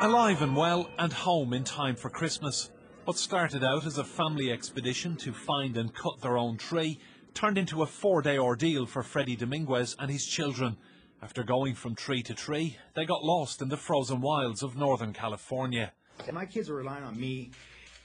Alive and well and home in time for Christmas. What started out as a family expedition to find and cut their own tree turned into a four-day ordeal for Freddie Dominguez and his children. After going from tree to tree, they got lost in the frozen wilds of Northern California. My kids are relying on me,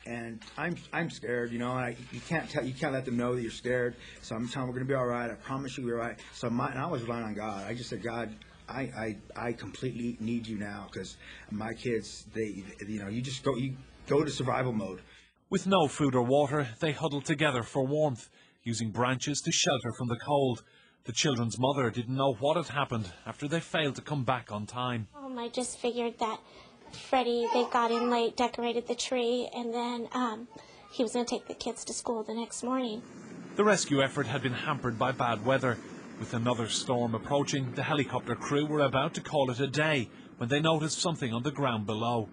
and I'm I'm scared. You know, I, you can't tell you can't let them know that you're scared. So I'm telling them we're gonna be all right. I promise you we're all right. So my, and I was relying on God. I just said, God, I I, I completely need you now because my kids, they you know, you just go you go to survival mode. With no food or water, they huddled together for warmth, using branches to shelter from the cold. The children's mother didn't know what had happened after they failed to come back on time. Um, I just figured that Freddie, they got in late, decorated the tree, and then um, he was going to take the kids to school the next morning. The rescue effort had been hampered by bad weather. With another storm approaching, the helicopter crew were about to call it a day when they noticed something on the ground below.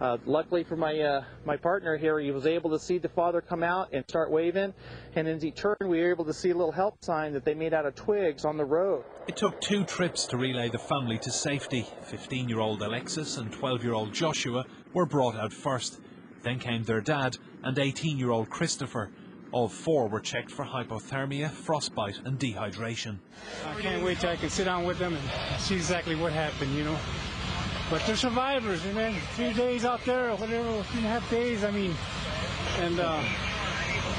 Uh, luckily for my uh, my partner here, he was able to see the father come out and start waving, and as he turned, we were able to see a little help sign that they made out of twigs on the road. It took two trips to relay the family to safety. 15-year-old Alexis and 12-year-old Joshua were brought out first. Then came their dad and 18-year-old Christopher. All four were checked for hypothermia, frostbite and dehydration. I can't wait till I can sit down with them and see exactly what happened, you know. But they're survivors, and then three days out there, or whatever, three and a half days, I mean, and, uh,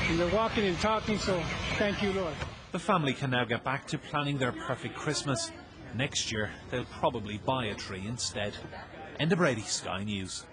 and they're walking and talking, so thank you, Lord. The family can now get back to planning their perfect Christmas. Next year, they'll probably buy a tree instead. Enda Brady, Sky News.